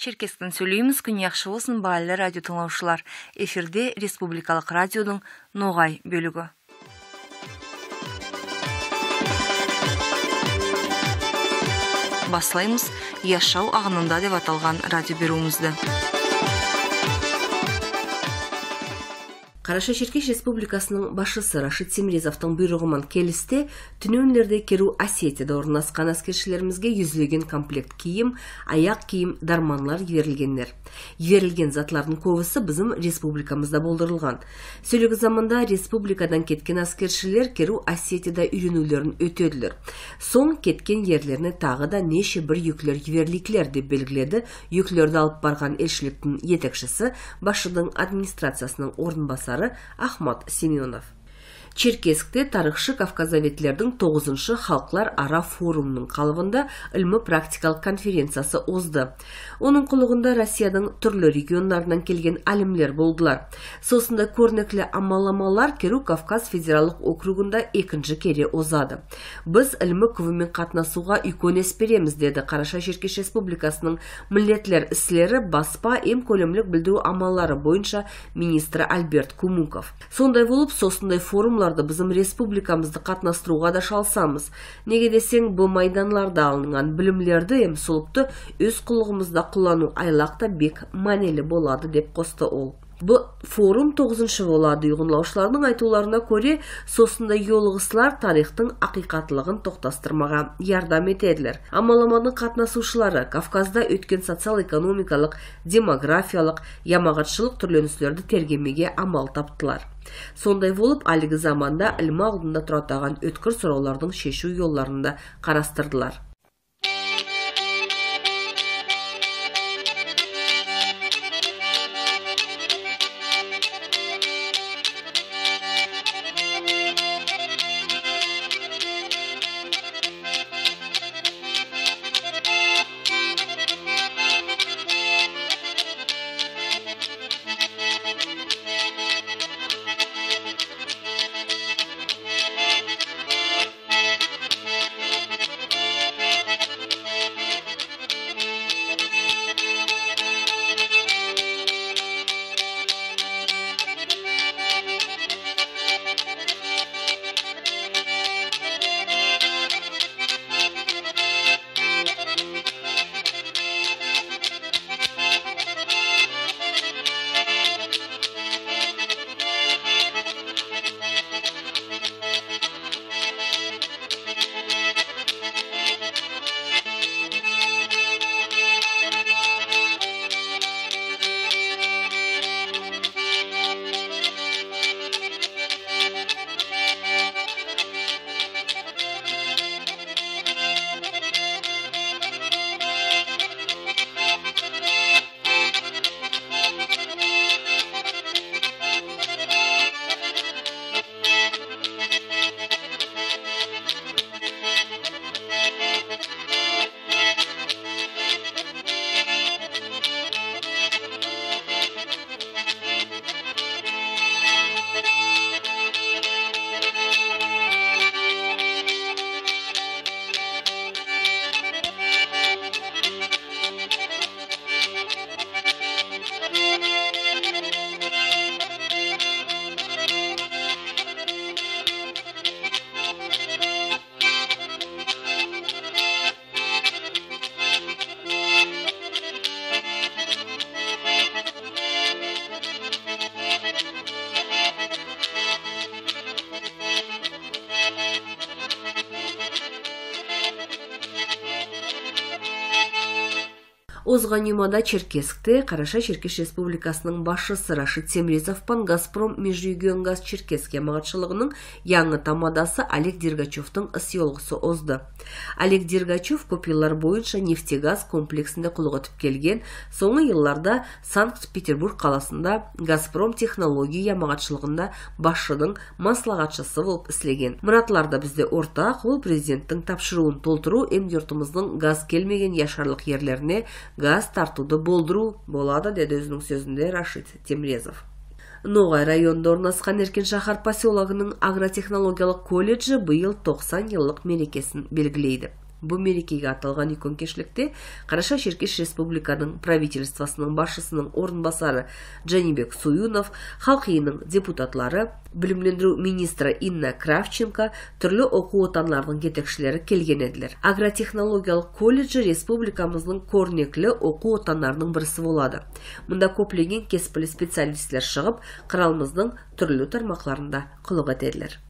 черкестен сөйлейміз. Күн яқшы болсын баалі радио тыңлаушылар эфирде республикалық радиодың ноғай бөлігі. Баслаймыз яшау ағынында деп аталған радио беруімізді. Қараша Шеркеш Республикасының башысы Рашид Семрезовтың бұйрығымен келісте түнөнлерде керу Осетияда орналасқан әскершілерімізге yüzлеген комплект киім, аяқ киім, дарманлар жіберілгендер. Жіберілген затлардың көбісі біздің республикамызда болдырылған. Сөйлегі заманда республикадан кеткен әскершілер керу Осетияда үйренулерін өтеділер. Соң кеткен ерлеріне тағы да неше бір юклер жіберіліклер деп белгіледі юклерді алып барған елшіліктің етекшісі башының администрациясының орынбасары Ахмат Семенов. Черкескте тарихшы кавказаветлердің 9-шы халықлар ара форумының қалығында ілмі практикалық конференциясы озды. Оның құлығында Россияның түрлі регионларынан келген әлімлер болдылар. Сосында көрнеклі амаламалар керу Кавказ федералық округында екінші кере озады. Біз ілмі күвімен қатнасуға үйкөнес береміз, деді Қараша Жеркеш Республикасының милетлер іслері баспа ем көлемлік білдіру амалары бойынша министрі Альберт Кумуков. Сондай болып, сосындай форумлар форумларды біздің республикамызды қатынастыруға да шалсамыз неге десең бұл майданларда алынған білімлерді эми сулукты өз құлығымызда құлану айлақта бек манелі болады деп қосты ол. Бұл форум 9-шы болады ұйғынлаушылардың айтуларына көре, сосында йолығысылар тарихтың ақиқатлығын тоқтастырмаға ярдам етеділер. Амаламаның қатнасушылары Кавказда өткен социал-экономикалық, демографиялық, ямағатшылық түрленіслерді тергемеге амал таптылар. Сондай болып, әлігі заманда ілма алдында тұратаған өткір сұраулардың шешу yollarında қарастырдылар. Озған юмада черкескте караша черкеш республикасының башчысы рашид семрезов пан газпром межрегионгаз черкесск ямагатчылыгынын яңы тамадасы олег дергачевтың ыс йолгусу озды. Олег дергачев көп боюнча нефтегаз комплексинде кулук этип келген соңғы жылдарда санкт петербург қаласында газпром технология ямагатчылыгында башчынын маслахатчысы болуп иштеген муратлар да бизде ортак бул президенттин тапшырууун толтуруу эмди йуртубуздун газ келмеген яшарлык жерлерине газ тартууду болдуруу болады деди өзүнүн сөзүндө рашид темрезов. Ноғай районунда орналасқан эркин шахар поселогунун агротехнологиялык колледжи быйыл 90 жылдык мерекесин белгилейди Бұл мерекеге аталған үлкен кешілікте Қараша-шеркеш Республиканың правительствосының басшысының орынбасары Джанибек Суюнов, халық үйінің депутатлары, білімлендіру министрі Инна Кравченко, түрлі оқу отанлардың жетекшілері келген еділер. Агротехнологиялық колледжі республикамыздың көрнеклі оқу отандарының бірісі болады. Мұнда көплеген кеспілі специалистер шығып, қыралымыздың түрлі тармақларында құлық етеділер.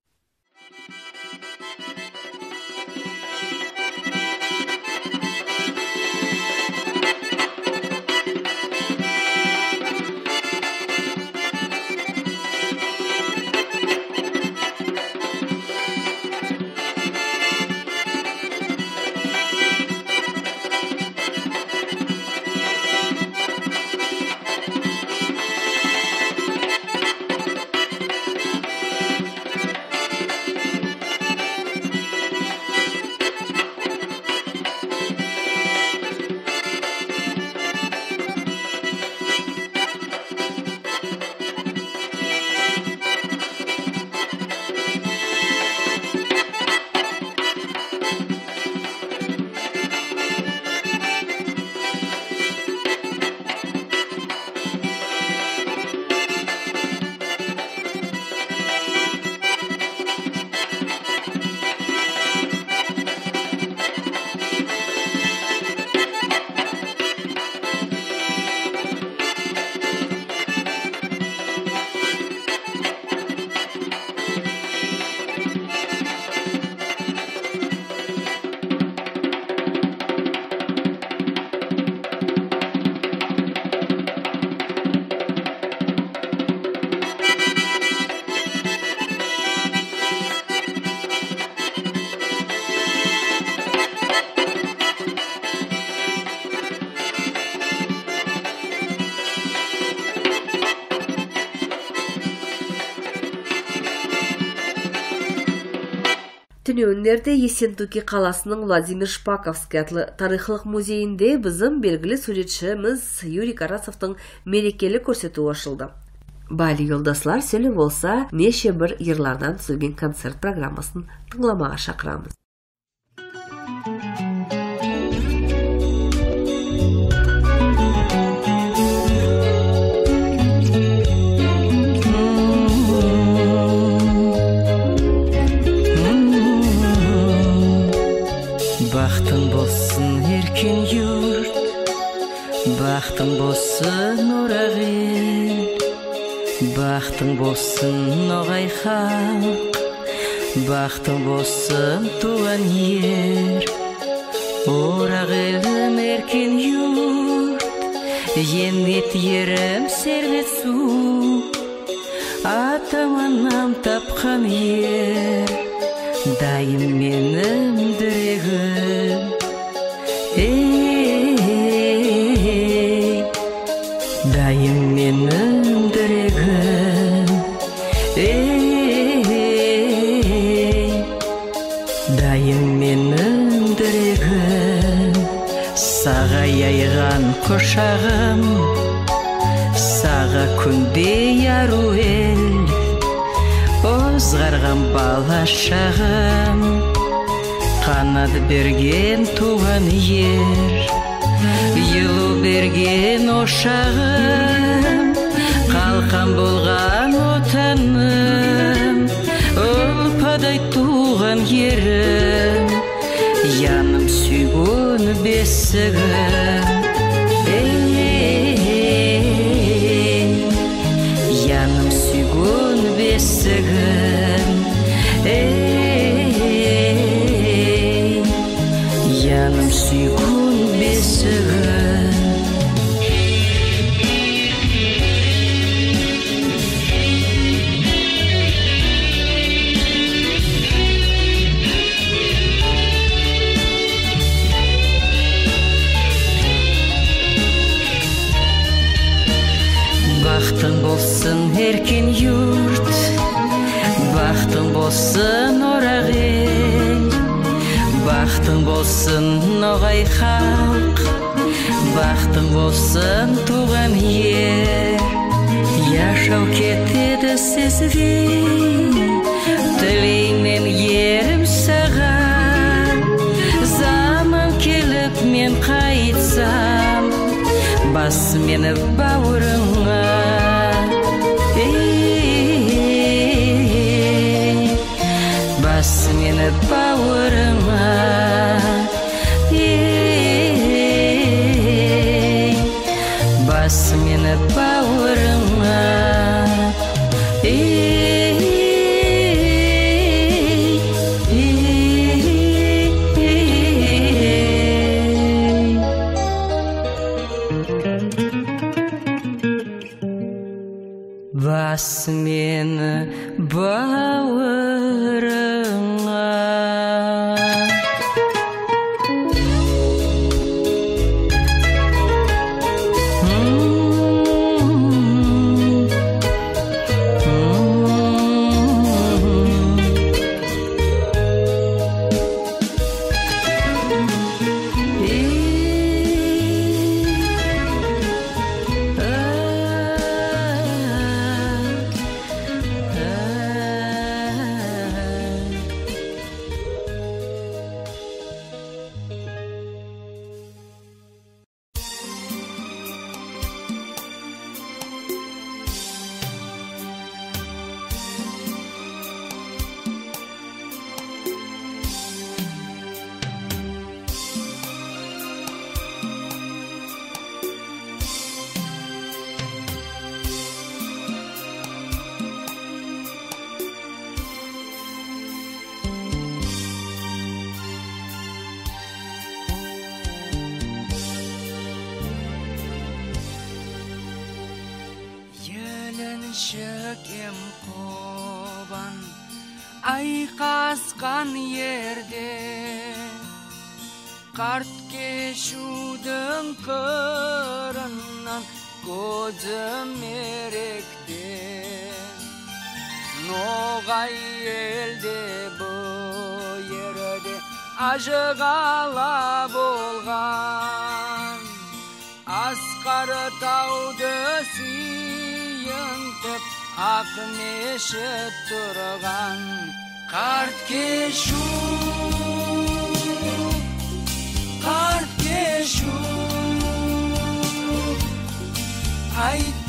2010-нерде Есентуки қаласының Владимир Шпаковский атлы Тарихылық музейінде біздің белгілі суретшіміз Юрий Карасовтың мерекелік көрсету ашылды. Бали елдасылар сөлі болса, неше бір ерлардан түсілген концерт программасын тыңламаға шақырамыз. Болсын ноғай халық бақтың болсын туған ер орақ елім еркен юрт енет ерім сербет су атам анам тапқан ер дайым менің дүрегім құшағым саға күндей ару ел озғарған бала шағым қанат берген туған ер жылу берген ошағым қалқан болған отаным ұлпадай туған ерім яным сүйген бесігім бас мені бас мені бауырыңа шекем қобан айқасқан ерде қарт кешудің қырынан көзім меректе ноғай елде бұл ерде ажығала болған асқар тауды сүйінтіп akmeshib turgan qartkeshu qartkeshu ayt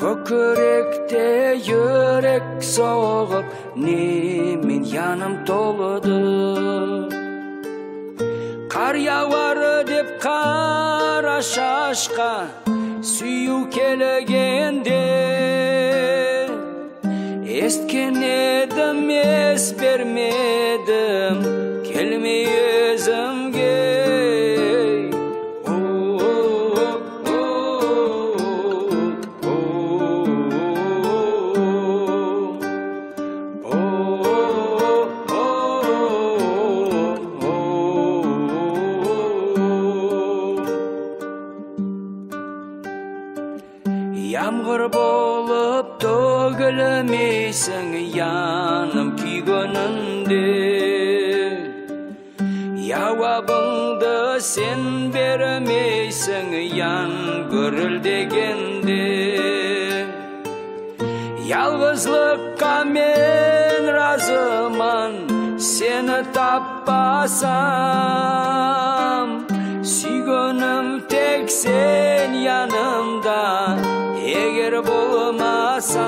көкіректе жүрек соғып немен яным толыды қар яуар деп қара шашқа сүю келгенде есткен едім ес бермедім Ямғыр болып төгілмейсің яным күйгенімде Яуабыңды сен бермейсің ян гүрілдегенде Ялғызлыққа мен разыман сені таппасам Сүйгенім тек сен янымда bir bulmasa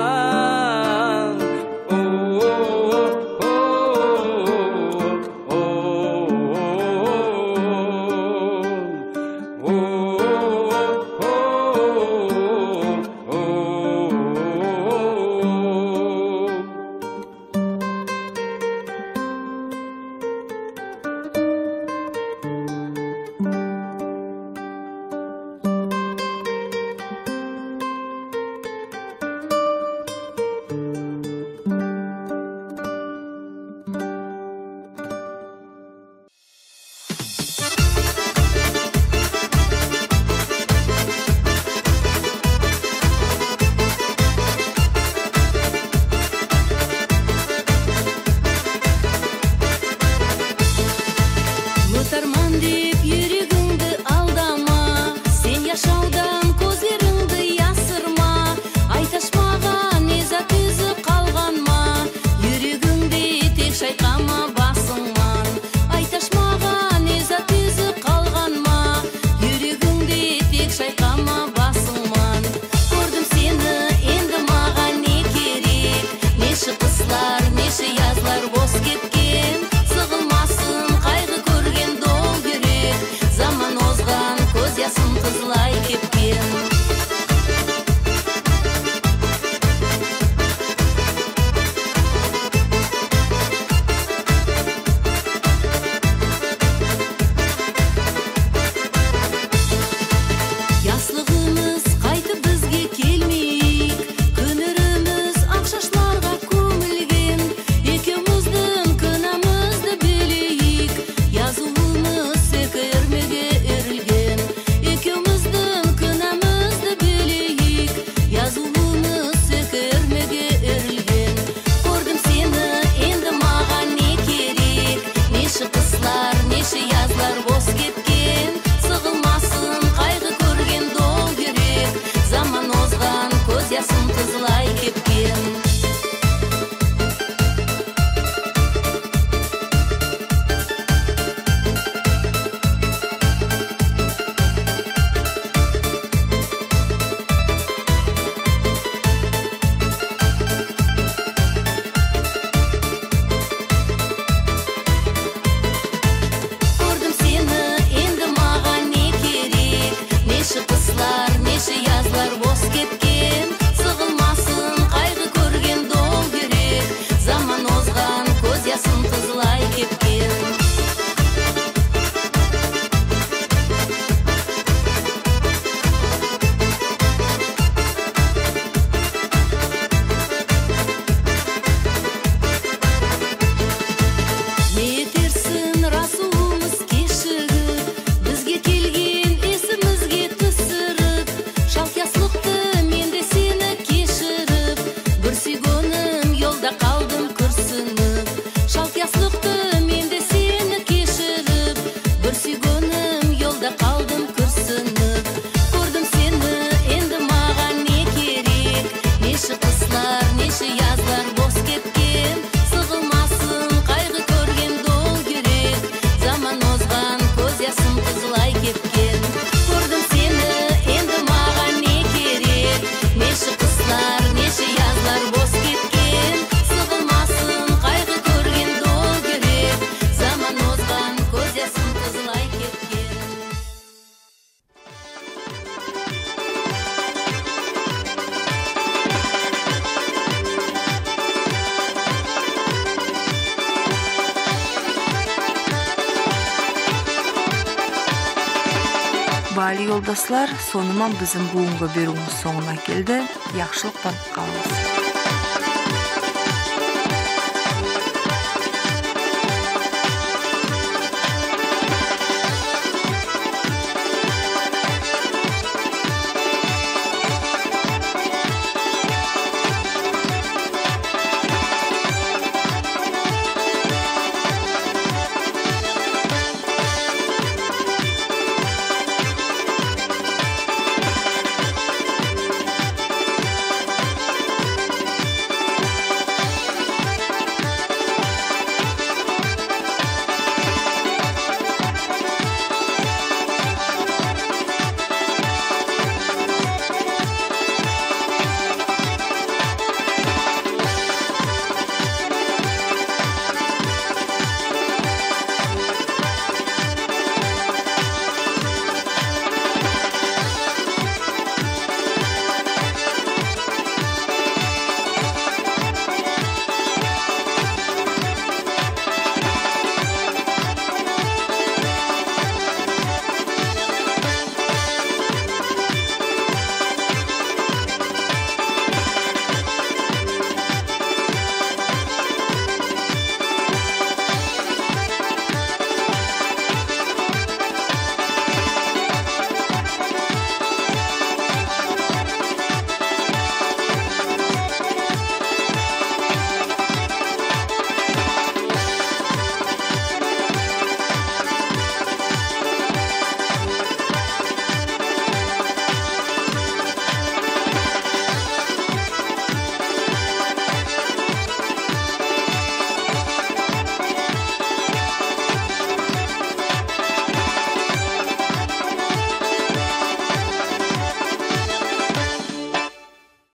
жолдаслар соныман біздің бүгінгі беруіміз соңына келді яқшылық танып қалыңыз